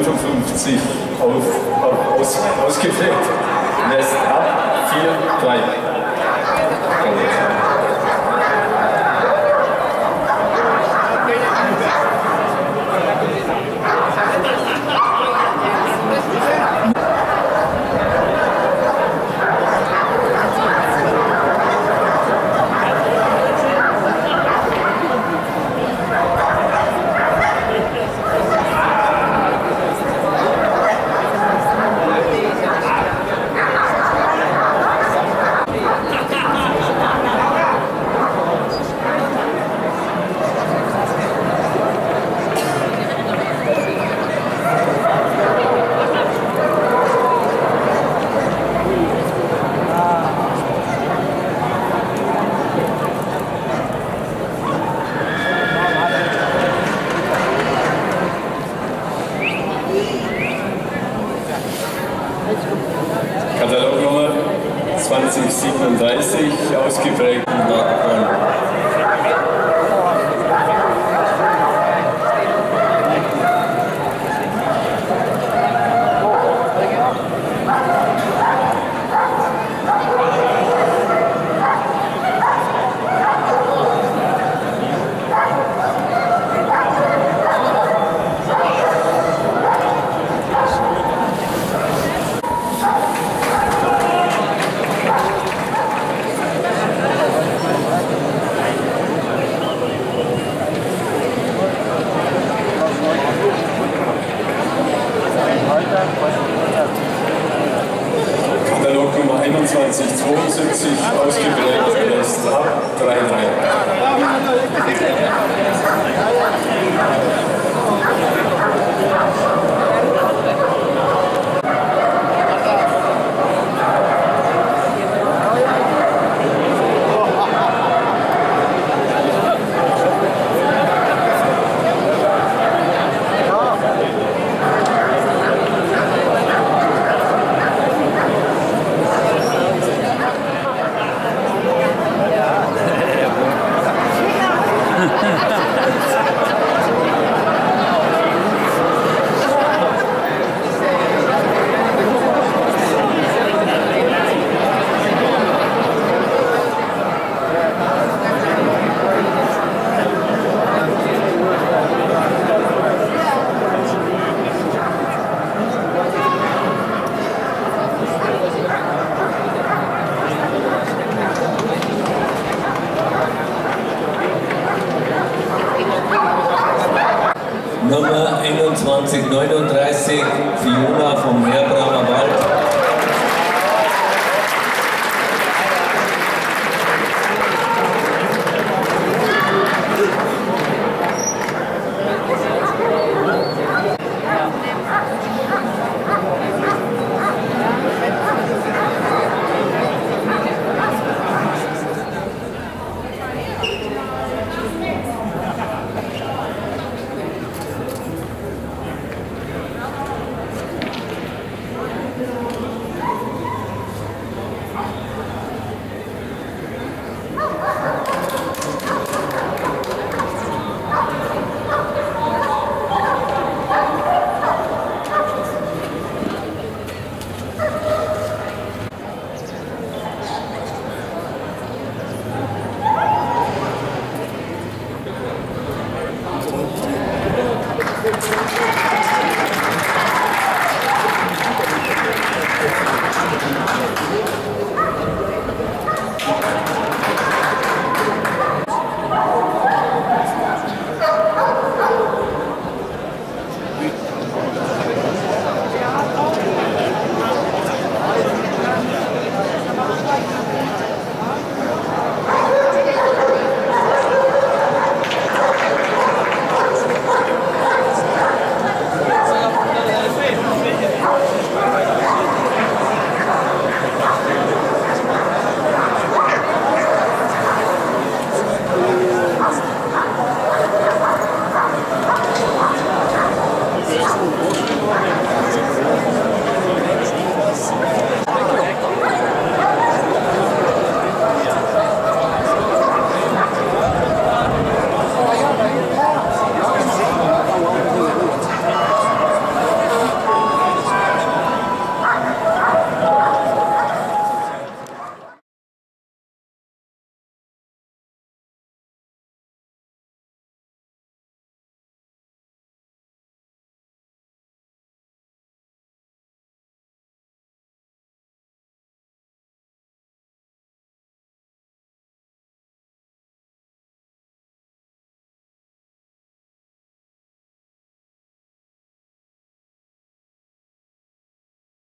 2055 auf, auf, aus, ausgefüllt. Lässt ab 4, 3. que veio 39, Fiona vom Herbramer Wald.